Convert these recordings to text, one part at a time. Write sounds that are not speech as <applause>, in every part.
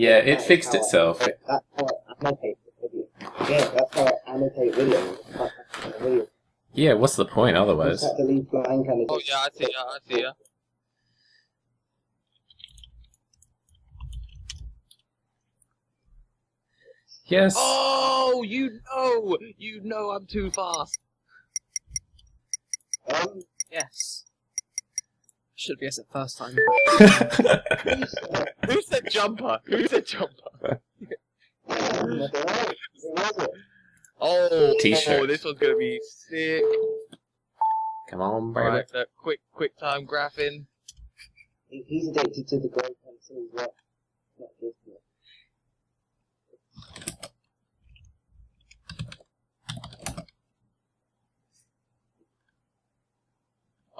Yeah, it That is fixed how I- itself. That's how I annotate the video. Yeah, that's how I annotate videos. That's how I video. Yeah, what's the point otherwise? Just had to leave blank and it Oh yeah, I see ya. I see ya. Yes. Oh, you know, you know, I'm too fast. Um, Yes. Should be yes at first time. please, Who said jumper? Who said jumper? um, I don't know. Who was <laughs> it? Oh, T-shirt. oh, this one's gonna be sick. Come on, baby. Alright, the quick, quick time graphing. He's addicted to the grey pencil as well. Not just me.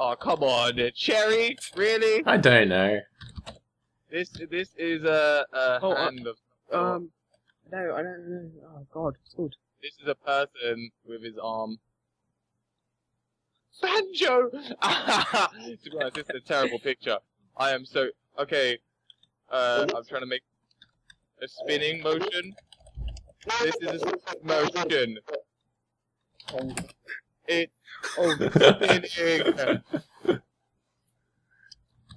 Oh, come on, cherry, really? I don't know. This, this is a, a Oh, uh, hand of. Um, no, I don't know. Oh god, it's good. This is a person with his arm. Banjo! <laughs> to be honest, this is a terrible picture. I am so okay. Uh, I'm trying to make a spinning motion. This is a spinning motion. It Oh, <laughs> spinning.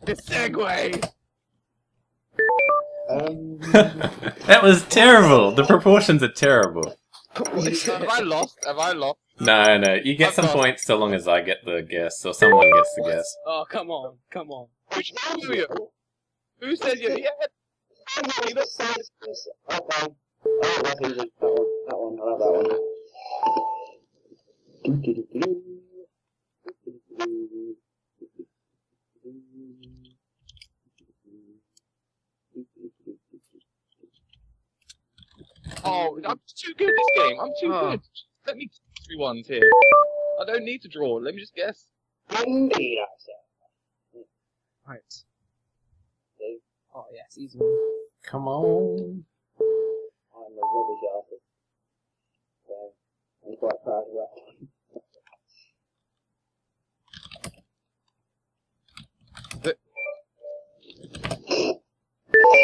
the Segway. um, <laughs> that was terrible. The proportions are terrible. Have I lost? Have I lost? No, no. You get I've some got- points so long as I get the guess, or someone gets the guess. oh, come on, come on. Which one do you? Who said you? Yeah. he looks so. Okay. Oh, that's easy. That one. That one. I love that one. Oh, I'm too good at this game. I'm too Oh. good. Let me three ones here. I don't need to draw. Let me just guess. Indeed, I said. Right. See? Oh yes, easy. Come on. I'm a rubbish artist. So, I'm quite proud of that.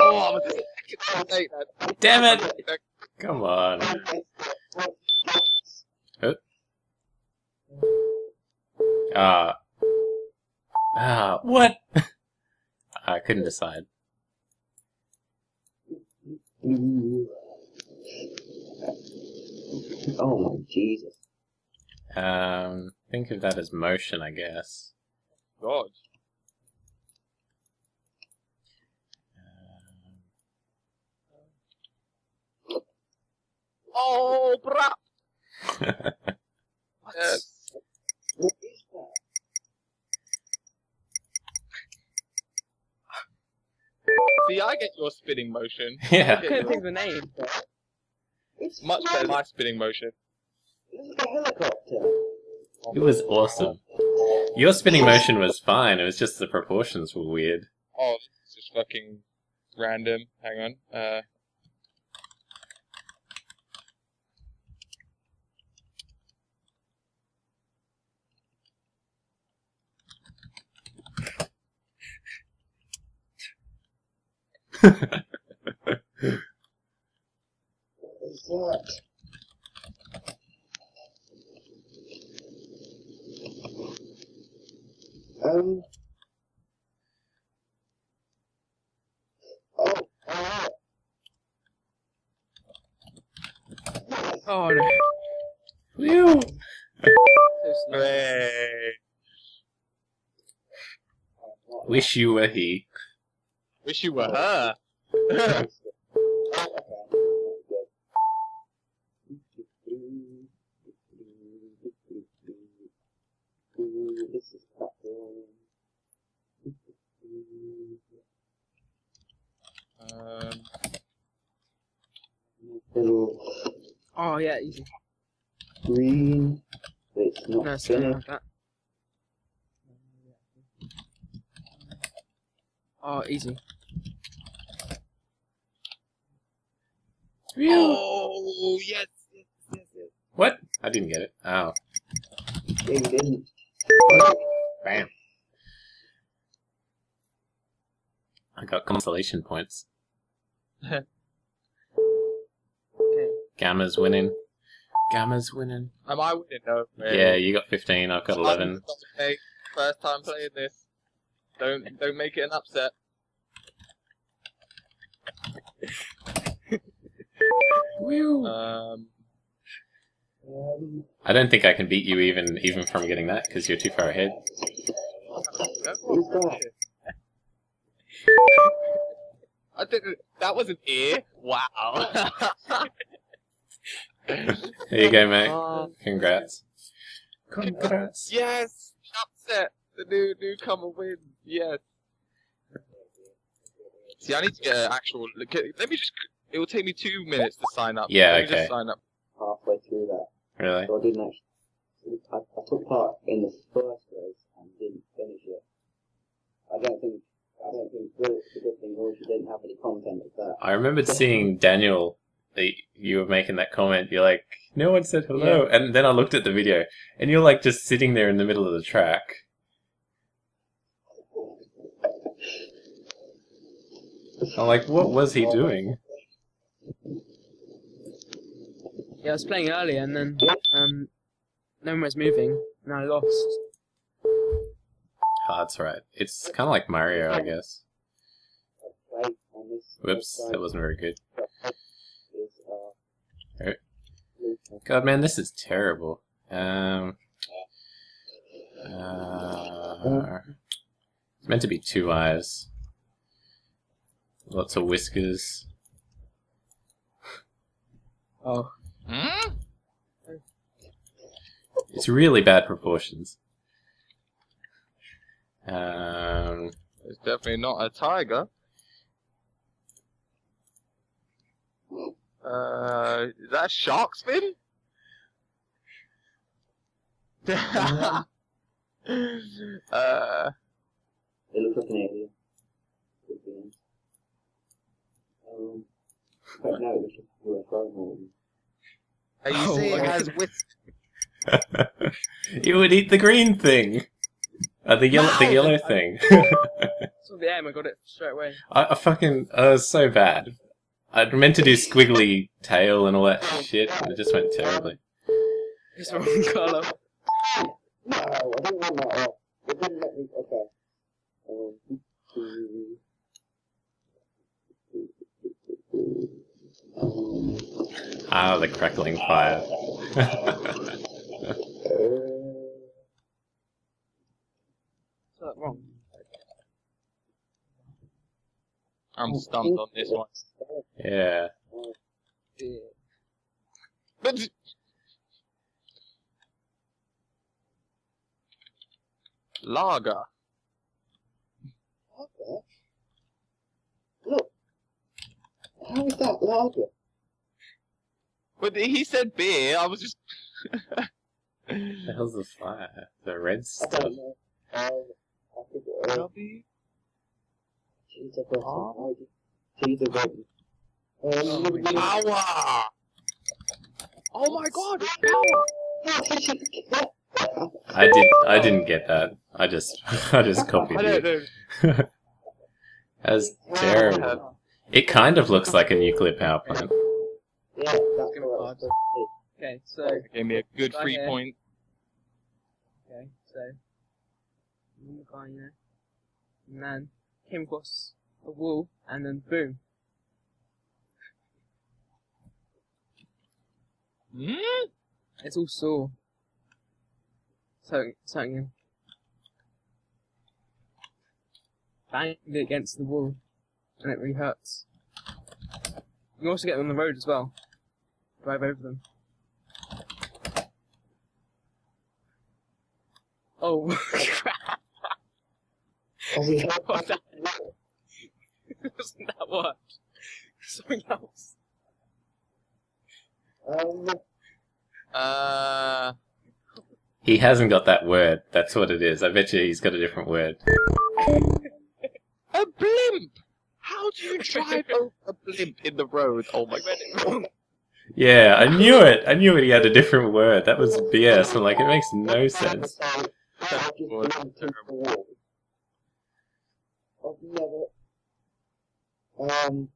Oh, I was just I'll take that. Damn it! Come on. Ah. ah. What? <laughs> I couldn't decide. Oh my Jesus. Um, think of that as motion, I guess. God. Oh, brah. Yes. <laughs> What is that? See, I get your spinning motion. yeah. I couldn't think of the name. It's Much better than my spinning motion. It's like a helicopter. It was awesome. Your spinning motion was fine, it was just the proportions were weird. Oh, it's just fucking random. Hang on. Uh. What is that? Um. Oh, oh, Oh no. Oh. Wish you were he. Wish you were her. Oh, This is crackling. um, Little Oh yeah, easy. green, but it's not No, still finished. like that. Oh, easy. Phew. oh yes, yes, yes, yes. What? I didn't get it. Oh, Yeah, you didn't. bam. I got consolation points. Okay. <laughs> Gamma's winning. Gamma's winning. Am I winning? No. Yeah, you got 15, I've got 11. First time playing this. Don't don't make it an upset. Um, I don't think I can beat you even even from getting that because you're too far ahead. that? I didn't. That was an ear. Wow. <laughs> There you go, mate. Uh, Congrats. Congrats. yes, upset. The new newcomer wins. Yes. See, I need to get an actual. Let me just. It will take me two minutes to sign up. Yeah, Let me okay. Just sign up. Halfway through that. Really? So I didn't actually. I, I took part in the first race and didn't finish it. I don't think. I don't think the, the good thing was you didn't have any content of that. I remembered seeing Daniel. that You were making that comment. You're like, no one said hello, and then I looked at the video, and you're like just sitting there in the middle of the track. I'm like, what was he doing? Yeah, I was playing earlier and then um, no one was moving and I lost. Oh, that's right. It's kind of like Mario, I guess. Right on this Whoops, that wasn't very good. is, uh, Alright. Luca. God, man, this is terrible. Um, uh, it's meant to be two eyes. Lots of whiskers. Oh, Hmm? It's really bad proportions. Um, It's definitely not a tiger. Uh, is that a shark's fin? <laughs> uh, It looks like an alien. Um, but no, it was just a UFO movie. and you Oh, see it okay. has whisk. it <laughs> would eat the green thing. Uh, the yellow, the No! yellow thing. <laughs> saw <laughs> the aim, I got it straight away. I, I fucking, I was so bad. I meant to do squiggly tail and all that shit, and it just went terribly. It's the wrong colour. No, I didn't want that off. It didn't let me. Okay. Um, Ah, the crackling fire. Is that wrong? I'm stumped on this one. yeah. Yeah. But lager. Lager? Look. How is that lager? But he said beer. I was just. The hell's the fire? The red I stuff. don't know. Um, I think it was. W. Cheese of button. Cheese of. Um, Oh my Power. Oh my god! Power. I did. I didn't get that. I just. <laughs> I just <laughs> copied I it. know. <laughs> That's terrible. It kind of looks like a nuclear power plant. Yeah, that's Gonna what hard. Okay, so Gave me a good free here. point. okay, so I'm the guy, you and then came across a wall, and then boom. Hmm? It's all sore. So something in. Banged it against the wall, and it really hurts. You can also get them on the road as well. Drive over them. Oh <laughs> crap! Oh, yeah. <laughs> What the- <laughs> Wasn't that what? Something else. Um, Uh. He hasn't got that word. That's what it is. I bet you he's got a different word. A blimp! How do you <laughs> drive over a blimp in the road? Oh my I read it wrong. Yeah, I knew it. I knew it. He had a different word. That was BS. I'm like, it makes no sense. I've was run through the wall. I've never. Um.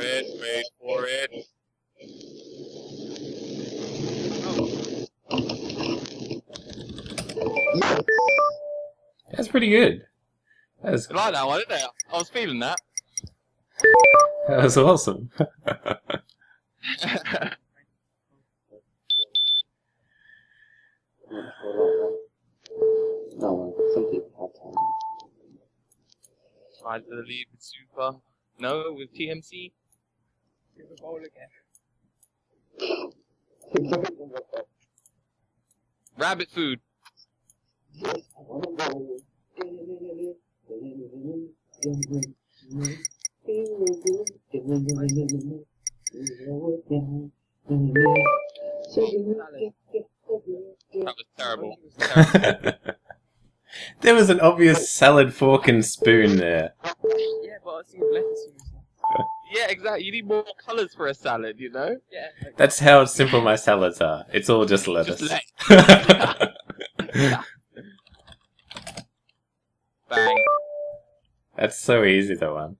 It, wait for it. That's pretty good. That was, You like that one, didn't it? I was feeling that. that was awesome. No, some people have time. Try to leave with super. No, with TMC. Super Bowl again. Rabbit food. That was terrible. terrible. <laughs> there was an obvious salad fork and spoon there. <laughs> Yeah, but I was thinking of lettuce. yeah, exactly. You need more colours for a salad, you know? Yeah. Like, That's how simple my salads are. It's all just lettuce. let- <laughs> Bang. That's so easy, though, one.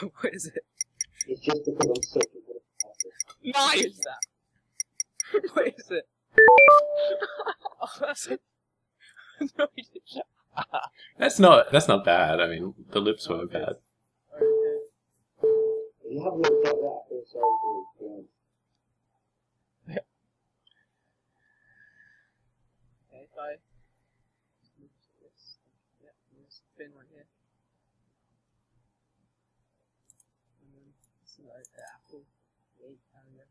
<laughs> what is it? It's just because I'm such a good actor. Nice! is that? <laughs> what is it? oh, that's it. no, didn't. That's not. That's not bad. I mean, the lips weren't bad. Okay. If you haven't looked at that, sorry for you. to be honest. Okay, if I move to this, yeah, there's a pin right here. And then this is like the apple. Wait, I don't know.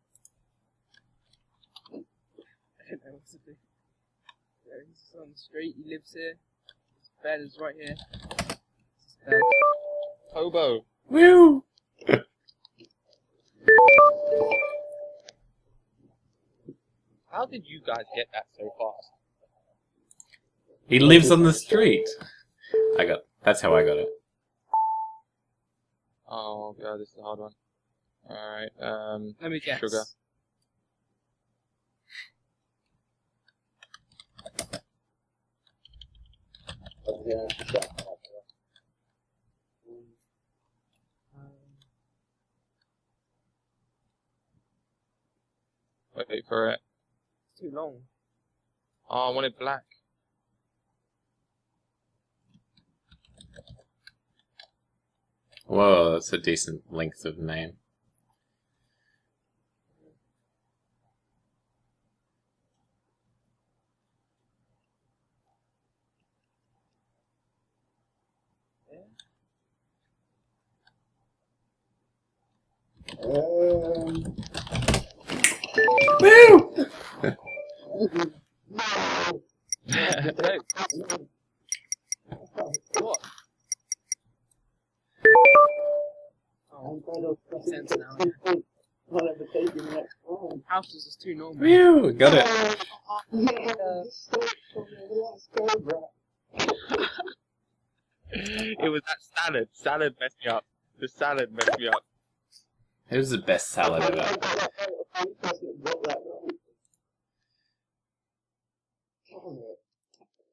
I don't know what to do. There he's on the street, he lives here. His bed is right here. This is his bed. Hobo. Woo! How did you guys get that so fast? He lives on the street. I got. That's how I got it. Oh god, this is a hard one. Alright, um, Let me guess. Sugar. I'm gonna have to shut up. Um, wait for it. it's too long. Oh, I want it black. Whoa, that's a decent length of name. Um, Woo! no! no. What? Oh, I'm of Makes sense now, houses is too normal. Woo! Got it. It was that salad. Salad messed me up. The salad messed me up. It was the best salad ever. got that right. I'm the person that got that right. Damn it.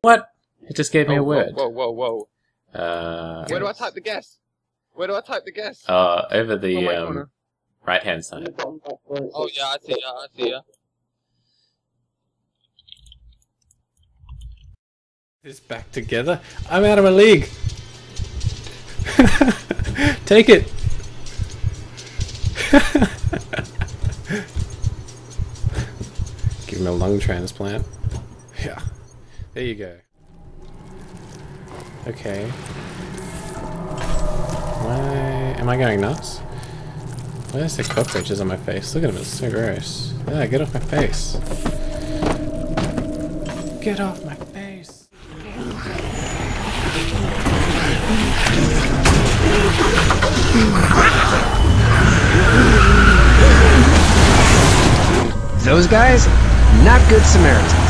What? It just gave me Oh, a word. Whoa, whoa, whoa, whoa. Uh, Where do I type the guess? Where do I type the guess? uh, over Oh, the wait, um, right hand side. the bottom left where it Oh yeah, I see ya, I see ya. This back together. I'm out of my league. <laughs> Take it. <laughs> Give him a lung transplant. Yeah. There you go. Okay. Why am I going nuts? Why is there cockroaches on my face? Look at them, it's so gross. Yeah, get off my face. Get off my face. Those guys, not good Samaritans.